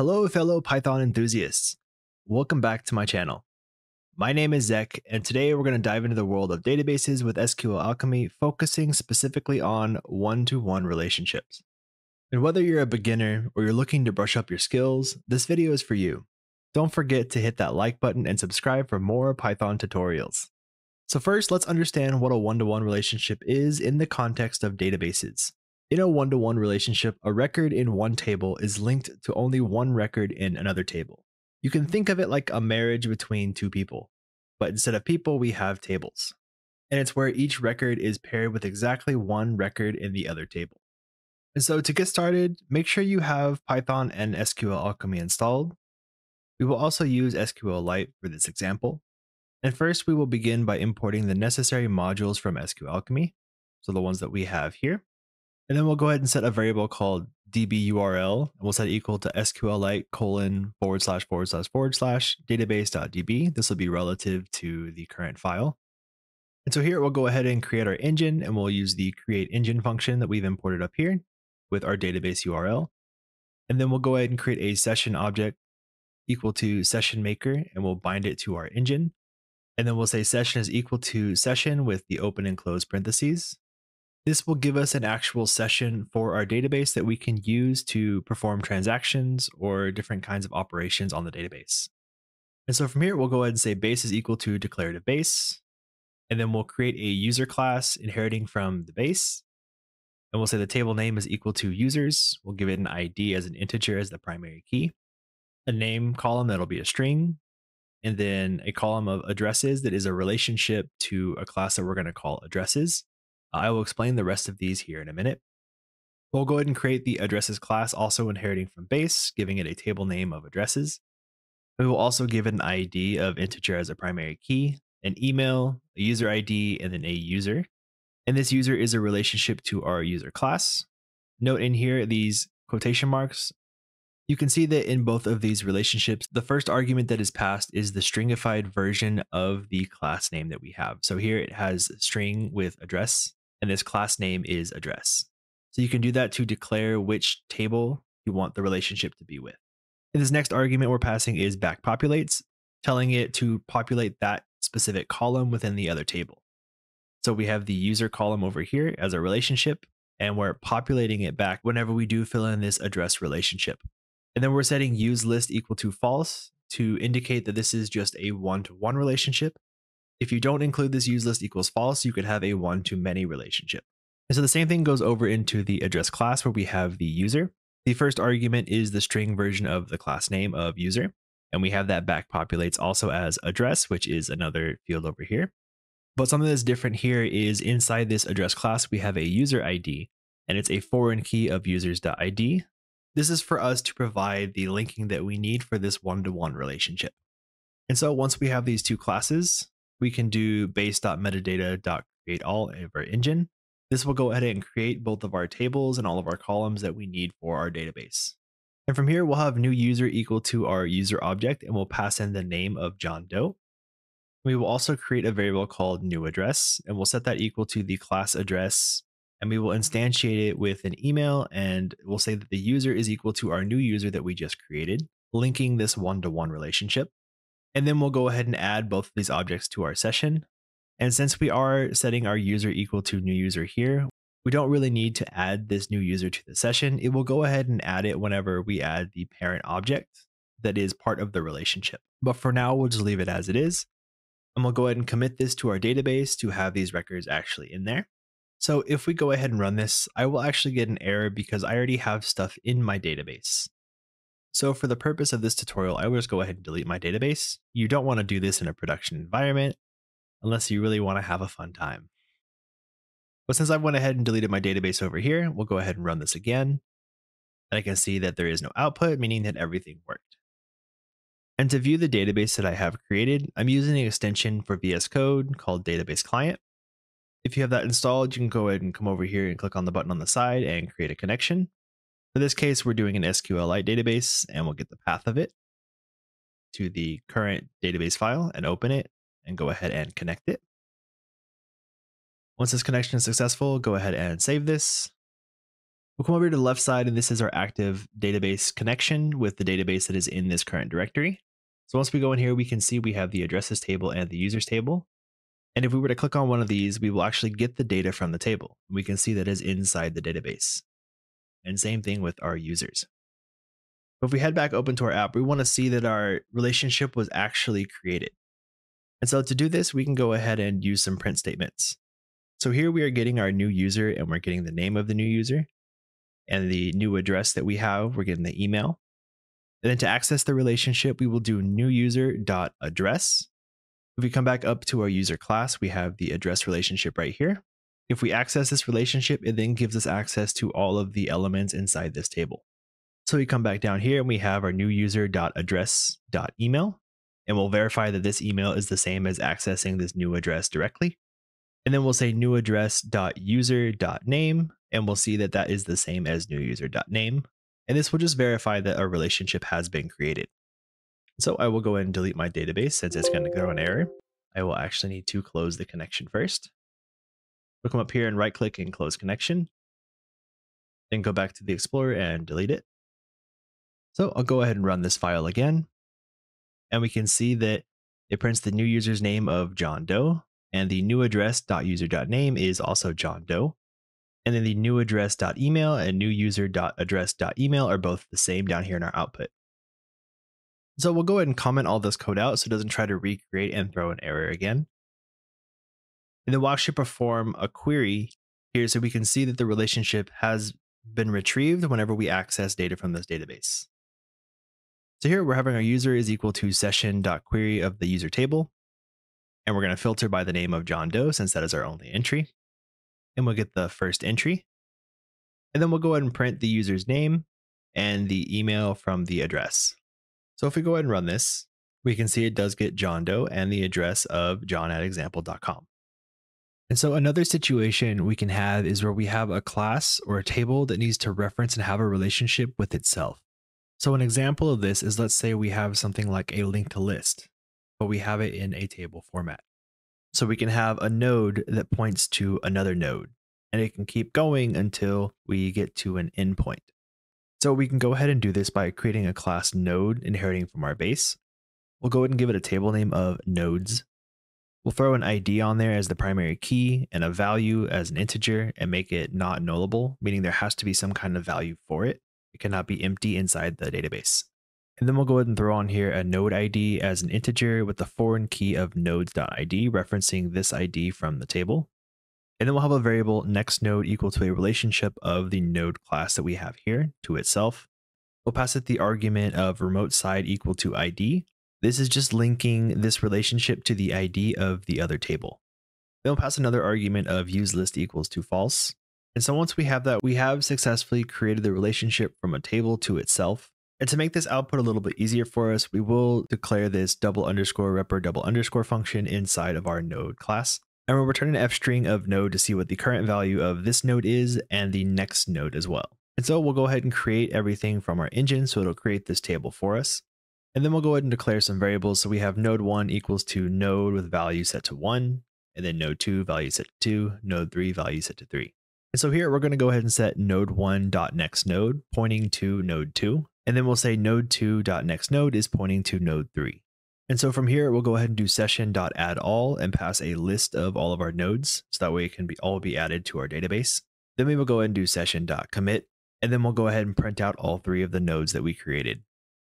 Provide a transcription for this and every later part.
Hello, fellow Python enthusiasts. Welcome back to my channel. My name is Zeq, and today we're going to dive into the world of databases with SQL Alchemy, focusing specifically on one to one relationships. And whether you're a beginner or you're looking to brush up your skills, this video is for you. Don't forget to hit that like button and subscribe for more Python tutorials. So, first, let's understand what a one to one relationship is in the context of databases. In a one to one relationship, a record in one table is linked to only one record in another table. You can think of it like a marriage between two people, but instead of people, we have tables. And it's where each record is paired with exactly one record in the other table. And so to get started, make sure you have Python and SQL Alchemy installed. We will also use SQLite for this example. And first, we will begin by importing the necessary modules from SQL Alchemy, so the ones that we have here. And then we'll go ahead and set a variable called db_url, and we'll set it equal to SQLite colon forward slash forward slash forward slash database.db. This will be relative to the current file. And so here we'll go ahead and create our engine, and we'll use the create engine function that we've imported up here with our database URL. And then we'll go ahead and create a session object equal to session maker, and we'll bind it to our engine. And then we'll say session is equal to session with the open and close parentheses. This will give us an actual session for our database that we can use to perform transactions or different kinds of operations on the database. And so from here, we'll go ahead and say base is equal to declarative base. And then we'll create a user class inheriting from the base. And we'll say the table name is equal to users. We'll give it an ID as an integer as the primary key. A name column that'll be a string. And then a column of addresses that is a relationship to a class that we're going to call addresses. I will explain the rest of these here in a minute. We'll go ahead and create the addresses class, also inheriting from base, giving it a table name of addresses. We will also give it an ID of integer as a primary key, an email, a user ID, and then a user. And this user is a relationship to our user class. Note in here these quotation marks. You can see that in both of these relationships, the first argument that is passed is the stringified version of the class name that we have. So here it has string with address, and this class name is address. So you can do that to declare which table you want the relationship to be with. And this next argument we're passing is back populates, telling it to populate that specific column within the other table. So we have the user column over here as a relationship, and we're populating it back whenever we do fill in this address relationship. And then we're setting use list equal to false to indicate that this is just a one to one relationship. If you don't include this use list equals false, you could have a one to many relationship. And so the same thing goes over into the address class where we have the user. The first argument is the string version of the class name of user. And we have that back populates also as address, which is another field over here. But something that's different here is inside this address class, we have a user ID and it's a foreign key of users.id. This is for us to provide the linking that we need for this one to one relationship. And so once we have these two classes, we can do base.metadata.create all of our engine. This will go ahead and create both of our tables and all of our columns that we need for our database. And from here, we'll have new user equal to our user object, and we'll pass in the name of John Doe. We will also create a variable called new address, and we'll set that equal to the class address, and we will mm-hmm. instantiate it with an email, and we'll say that the user is equal to our new user that we just created, linking this one-to-one -one relationship. And then we'll go ahead and add both of these objects to our session. And since we are setting our user equal to new user here, we don't really need to add this new user to the session. It will go ahead and add it whenever we add the parent object that is part of the relationship. But for now, we'll just leave it as it is. And we'll go ahead and commit this to our database to have these records actually in there. So if we go ahead and run this, I will actually get an error because I already have stuff in my database. So for the purpose of this tutorial, I will just go ahead and delete my database. You don't want to do this in a production environment unless you really want to have a fun time. But since I went ahead and deleted my database over here, we'll go ahead and run this again. And I can see that there is no output, meaning that everything worked. And to view the database that I have created, I'm using an extension for VS Code called Database Client. If you have that installed, you can go ahead and come over here and click on the button on the side and create a connection. For this case, we're doing an SQLite database and we'll get the path of it to the current database file and open it and go ahead and connect it. Once this connection is successful, go ahead and save this. We'll come over to the left side, and this is our active database connection with the database that is in this current directory. So once we go in here, we can see we have the addresses table and the users table. And if we were to click on one of these, we will actually get the data from the table. We can see that is inside the database. And same thing with our users. But if we head back open to our app, we want to see that our relationship was actually created. And so to do this, we can go ahead and use some print statements. So here we are getting our new user and we're getting the name of the new user and the new address that we have, we're getting the email. And then to access the relationship, we will do new user dot address. If we come back up to our user class, we have the address relationship right here. If we access this relationship, it then gives us access to all of the elements inside this table. So we come back down here and we have our new user dot address dot email, and we'll verify that this email is the same as accessing this new address directly. And then we'll say new address dot user dot name, and we'll see that that is the same as new user dot name. And this will just verify that our relationship has been created. So I will go ahead and delete my database since it's going to throw an error. I will actually need to close the connection first. We'll come up here and right click and close connection. Then go back to the Explorer and delete it. So I'll go ahead and run this file again. And we can see that it prints the new user's name of John Doe and the new address.user.name is also John Doe. And then the new address.email and new user.address.email are both the same down here in our output. So we'll go ahead and comment all this code out so it doesn't try to recreate and throw an error again. And then we'll actually perform a query here so we can see that the relationship has been retrieved whenever we access data from this database. So here we're having our user is equal to session.query of the user table. And we're going to filter by the name of John Doe since that is our only entry. And we'll get the first entry. And then we'll go ahead and print the user's name and the email from the address. So if we go ahead and run this, we can see it does get John Doe and the address of john at example.com. And so another situation we can have is where we have a class or a table that needs to reference and have a relationship with itself. So an example of this is let's say we have something like a linked list, but we have it in a table format. So we can have a node that points to another node, and it can keep going until we get to an endpoint. So we can go ahead and do this by creating a class node inheriting from our base. We'll go ahead and give it a table name of nodes. We'll throw an ID on there as the primary key and a value as an integer and make it not nullable, meaning there has to be some kind of value for it. It cannot be empty inside the database. And then we'll go ahead and throw on here a node ID as an integer with the foreign key of nodes.id referencing this ID from the table. And then we'll have a variable next node equal to a relationship of the node class that we have here to itself. We'll pass it the argument of remote side equal to ID. This is just linking this relationship to the ID of the other table. Then we'll pass another argument of use list equals to false. And so once we have that, we have successfully created the relationship from a table to itself. And to make this output a little bit easier for us, we will declare this double underscore repr double underscore function inside of our node class. And we'll return an f string of node to see what the current value of this node is and the next node as well. And so we'll go ahead and create everything from our engine. So it'll create this table for us. And then we'll go ahead and declare some variables. So we have node one equals to node with value set to one, and then node two value set to two, node three value set to three. And so here we're going to go ahead and set node one dot next node pointing to node two. And then we'll say node 2 dot next node is pointing to node 3. And so from here, we'll go ahead and do session dot add all and pass a list of all of our nodes. So that way it can be all be added to our database. Then we will go ahead and do session dot commit, and then we'll go ahead and print out all three of the nodes that we created.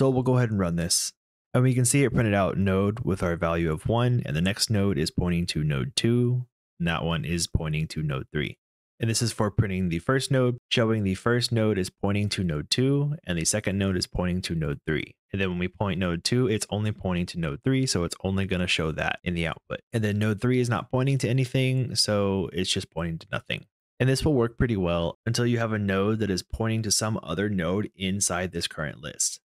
So we'll go ahead and run this. And we can see it printed out node with our value of one, and the next node is pointing to node two, and that one is pointing to node three. And this is for printing the first node, showing the first node is pointing to node 2, and the second node is pointing to node 3. And then when we point node 2, it's only pointing to node 3, so it's only going to show that in the output. And then node 3 is not pointing to anything, so it's just pointing to nothing. And this will work pretty well until you have a node that is pointing to some other node inside this current list.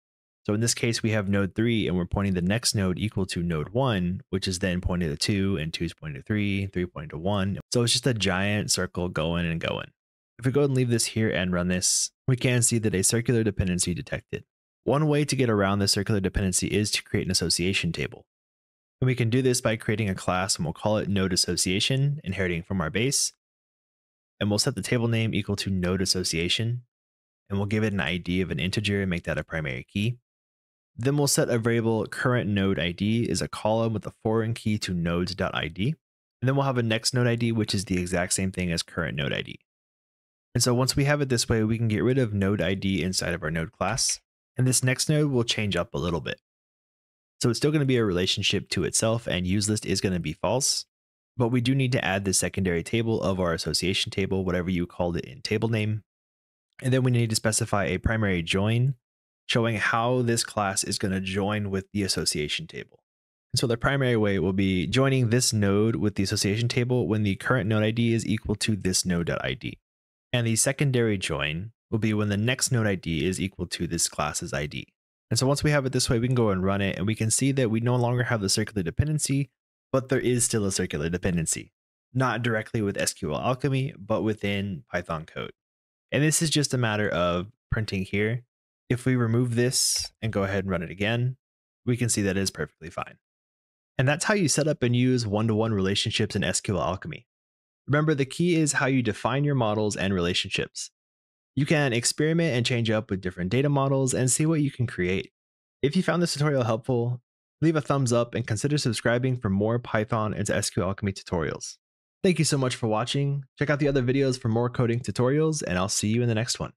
So in this case, we have node 3 and we're pointing the next node equal to node 1, which is then pointing to 2 and 2 is pointing to 3, 3 pointing to 1. So it's just a giant circle going and going. If we go and leave this here and run this, we can see that a circular dependency detected. One way to get around the circular dependency is to create an association table. And we can do this by creating a class and we'll call it node association, inheriting from our base. and we'll set the table name equal to node association, and we'll give it an ID of an integer and make that a primary key. Then we'll set a variable current node ID is a column with a foreign key to nodes.id. And then we'll have a next node ID, which is the exact same thing as current node ID. And so once we have it this way, we can get rid of node ID inside of our node class. And this next node will change up a little bit. So it's still going to be a relationship to itself and useList is going to be false. But we do need to add the secondary table of our association table, whatever you called it in table name. And then we need to specify a primary join showing how this class is going to join with the association table. And so the primary way will be joining this node with the association table when the current node ID is equal to this node.id. And the secondary join will be when the next node ID is equal to this class's ID. And so once we have it this way, we can go and run it and we can see that we no longer have the circular dependency, but there is still a circular dependency, not directly with SQL Alchemy, but within Python code. And this is just a matter of printing here. If we remove this and go ahead and run it again, we can see that it is perfectly fine. And that's how you set up and use one-to-one -one relationships in SQL Alchemy. Remember, the key is how you define your models and relationships. You can experiment and change up with different data models and see what you can create. If you found this tutorial helpful, leave a thumbs up and consider subscribing for more Python and SQL Alchemy tutorials. Thank you so much for watching. Check out the other videos for more coding tutorials, and I'll see you in the next one.